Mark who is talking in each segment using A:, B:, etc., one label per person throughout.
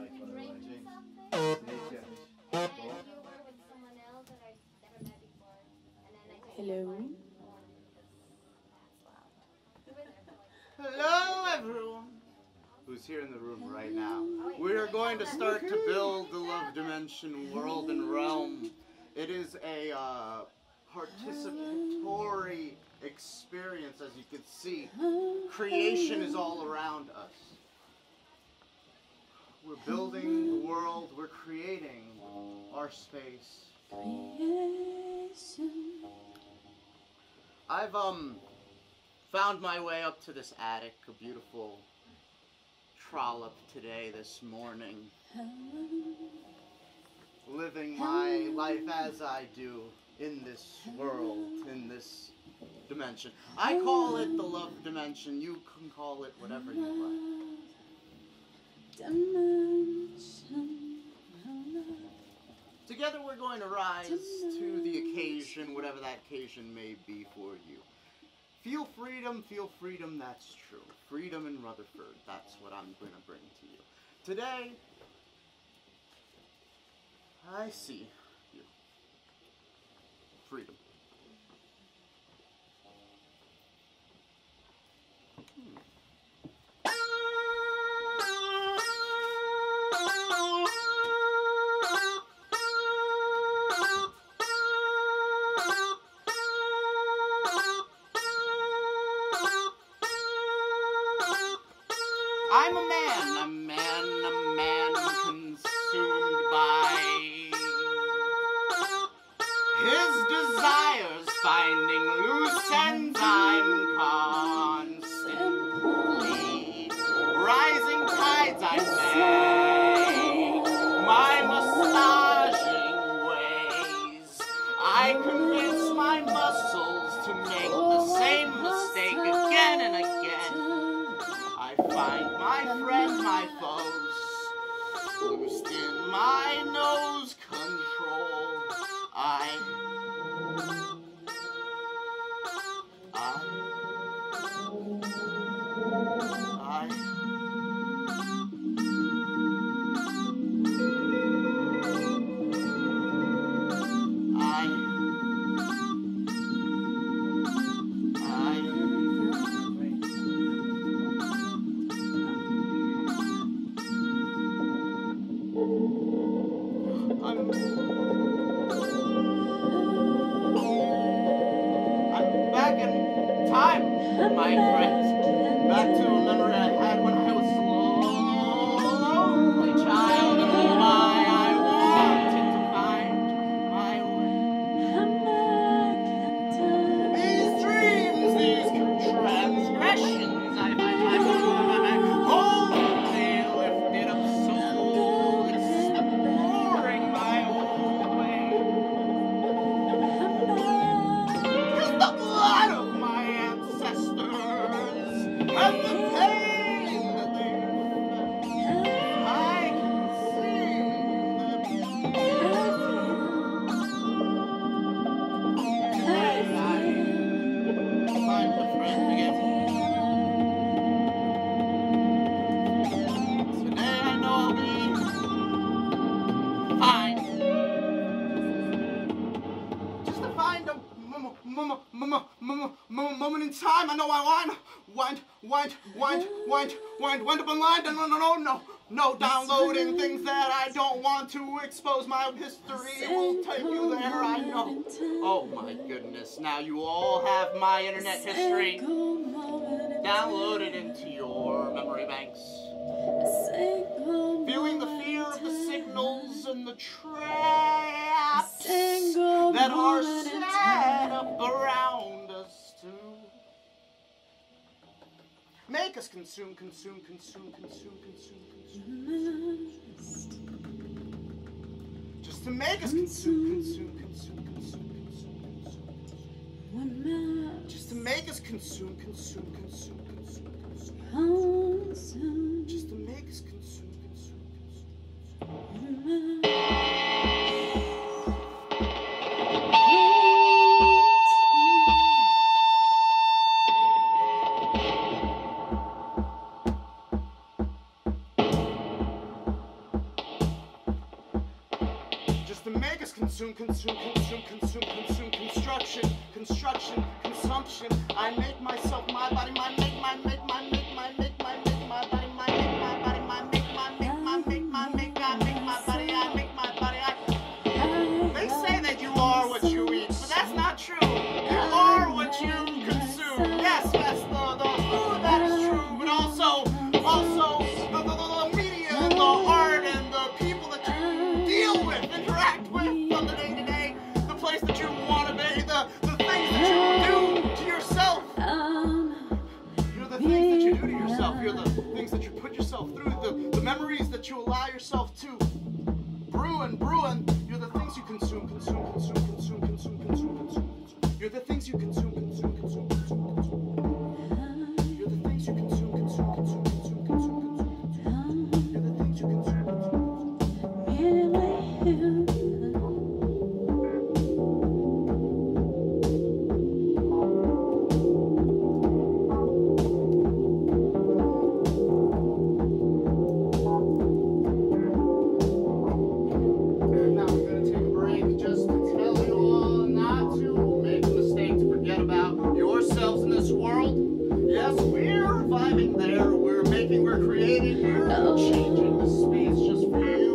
A: mic, by the way.
B: Drink something?
A: Nate,
B: And
A: yeah.
B: you were with someone else that I never met before. And then I just
C: Hello?
B: went on because that's loud. We were there for like
D: Hello, everyone who's here in the room right now. We are going to start to build the love dimension world and realm. It is a uh, participatory experience, as you can see. Creation is all around us. We're building the world, we're creating our space. I've um found my way up to this attic, a beautiful trollop today, this morning. Living my life as I do in this world, in this dimension. I call it the love dimension. You can call it whatever you like. Together we're going to rise to the occasion, whatever that occasion may be for you. Feel freedom, feel freedom, that's true. Freedom in Rutherford, that's what I'm going to bring to you. Today, I see you. Freedom. I'm a man, a man, my friends. Back to time, I know I want, wind, wind, wind, wind, wind, wind up in line. No, no, no, no, no, downloading things that I don't want to expose. My history will take you there. I know. Oh my goodness! Now you all have my internet history downloaded into your memory banks. Feeling the fear of the signals and the traps that are set up around make us consume, consume, consume, consume, consume, consume. Just to make us consume, consume, consume, consume, consume, consume. Just to make us consume, consume, consume, consume, consume. Just to make us consume, consume, consume. That's true. things you consume, consume, consume. this world. Yes, we're vibing there. We're making, we're creating, we're Uh-oh. changing the space just for you.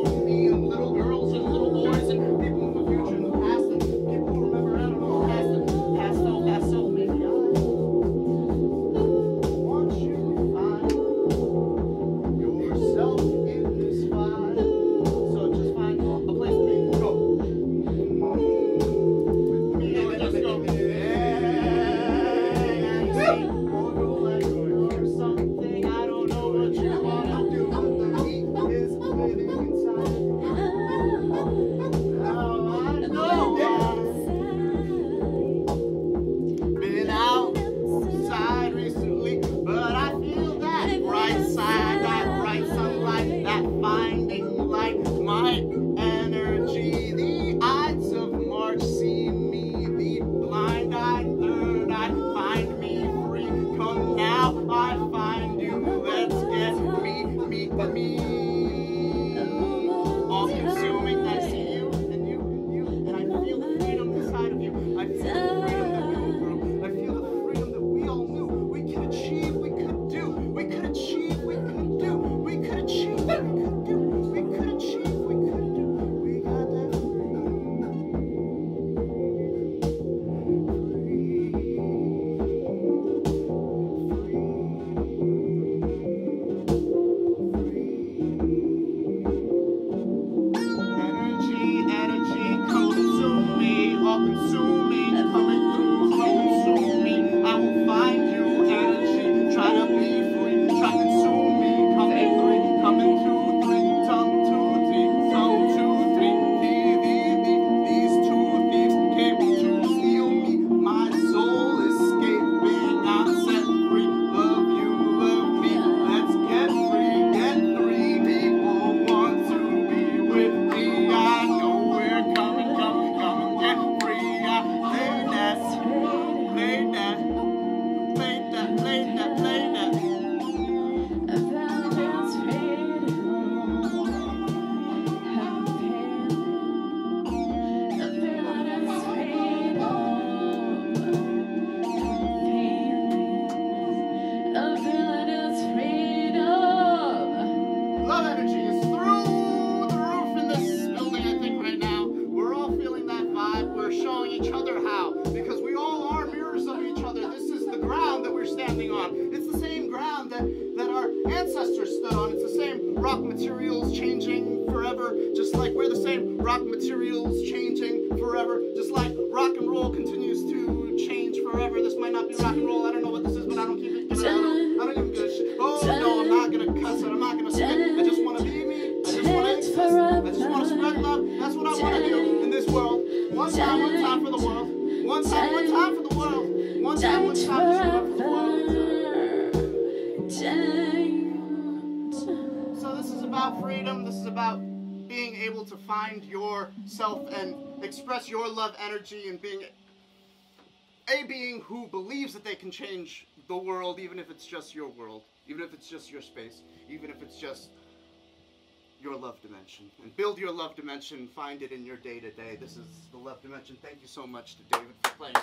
D: each other how? Because we all are mirrors of each other. This is the ground that we're standing on. It's the same ground that, that our ancestors stood on. It's the same rock materials changing forever, just like we're the same rock materials changing forever, just like rock and roll continues So this is about freedom. This is about being able to find yourself and express your love energy and being a being who believes that they can change the world, even if it's just your world, even if it's just your space, even if it's just your love dimension and build your love dimension. Find it in your day to day. This is the love dimension. Thank you so much to David for playing.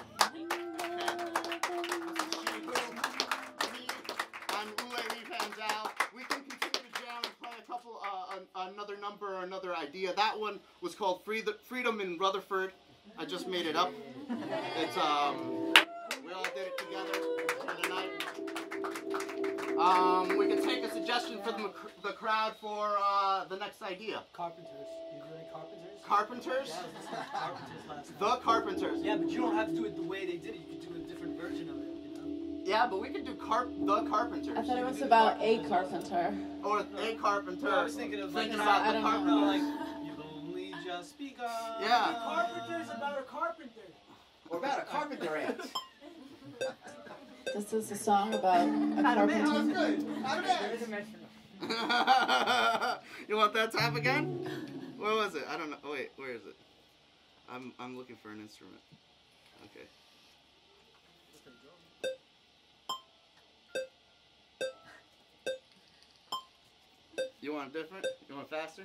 D: I'm Ole Vandal. We can continue to jam and play a couple, uh, an, another number or another idea. That one was called Free Freedom in Rutherford. I just made it up. It's um, we all did it together for the night. Um, we can take a suggestion from the, the crowd for uh, the next idea.
A: Carpenters. You do carpenters?
D: Carpenters.
A: Yeah, carpenters last
D: The. Carpenters.
A: Yeah, but you don't have to do it the way they did it. You can do a different version of it. You
D: Yeah, but we could do carp the Carpenters.
C: I thought it was about a carpenter.
D: or a carpenter.
A: know? I was thinking of like
D: Thinking
A: an
D: about
C: I
D: the
C: don't
D: carpenter.
C: know.
A: like you've only just begun.
D: Yeah.
A: Carpenters about a carpenter.
E: Or about a carpenter ant.
C: This is a song about a
D: No,
C: carpenter.
D: it's good. Not bad. you want that tap again? Where was it? I don't know. Oh, wait, where is it? I'm I'm looking for an instrument. Okay. You want different? You want faster?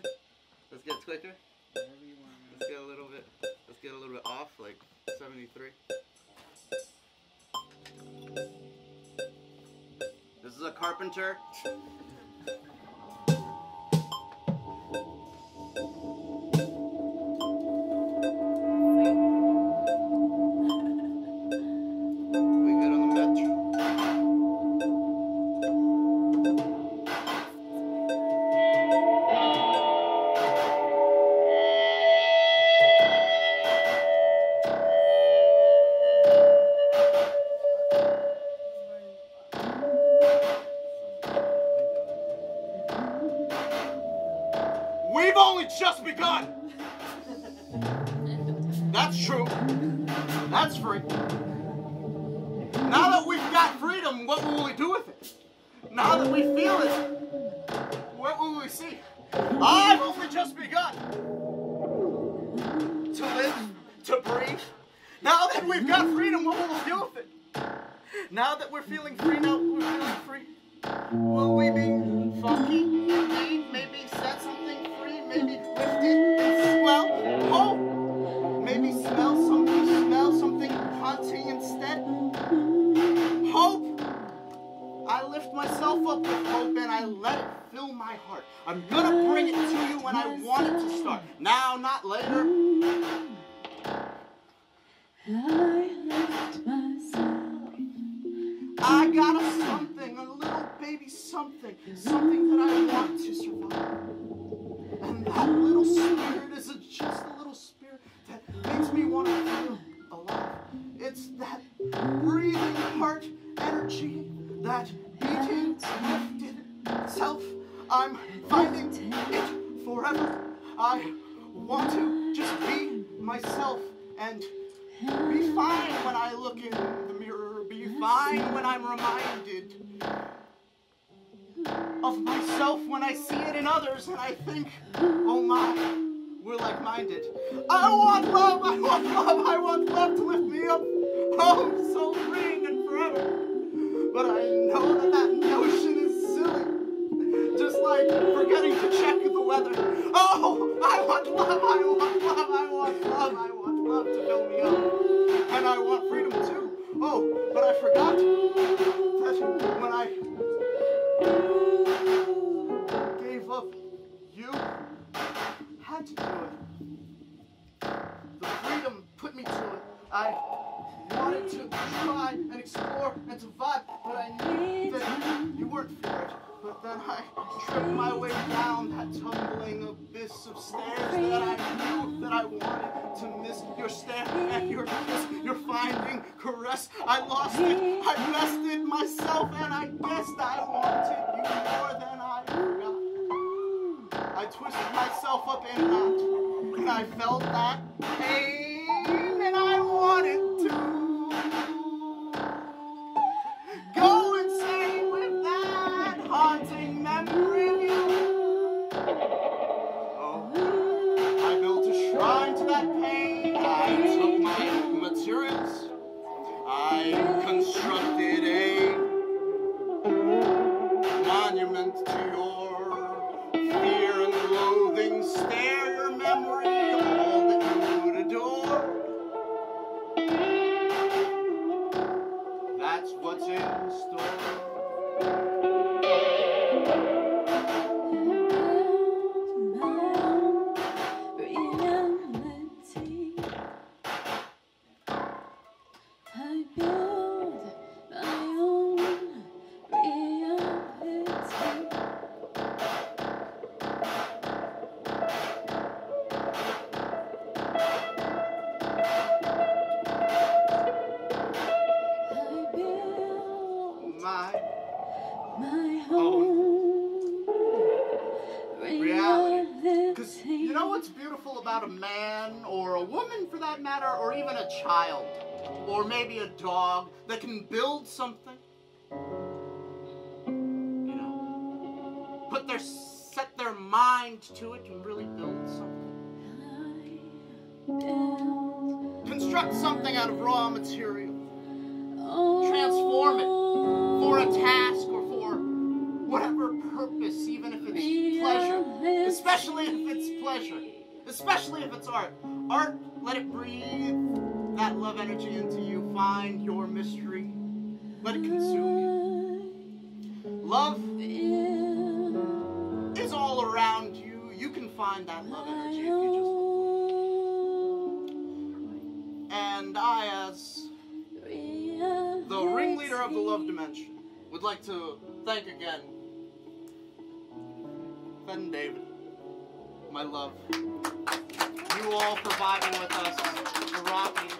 D: Let's get quicker. Let's get a little bit. Let's get a little bit off, like 73. A carpenter. That we've got freedom, what will we do with it? Now that we're feeling free, now we're feeling free. Will we be funky? Maybe, set something free? Maybe lift it and swell? Hope? Maybe smell something, smell something haunting instead? Hope? I lift myself up with hope and I let it fill my heart. I'm gonna bring it to you when I want it to start. Now, not later. Be fine when I look in the mirror. Be fine when I'm reminded of myself when I see it in others and I think, oh my, we're like minded. I want love, I want love, I want love to lift me up. Oh, so freeing and forever. But I know that that notion is silly. Just like forgetting to check the weather. Oh, I want love, I want love, I want love, I want love to fill me up. And I want freedom too. I lost it. I bested myself and I guessed I wanted you more than I forgot. I twisted myself up in that, and I felt that pain, to your a woman for that matter, or even a child, or maybe a dog that can build something? You know, put their set their mind to it and really build something. Construct something out of raw material. Transform it for a task or for whatever purpose, even if it's pleasure. Especially if it's pleasure. Especially if it's art. Art, let it breathe that love energy into you. Find your mystery. Let it consume you. Love is all around you. You can find that love energy if you just look. And I, as the ringleader of the love dimension, would like to thank again Ben David, my love. All for vibing with us, for rocking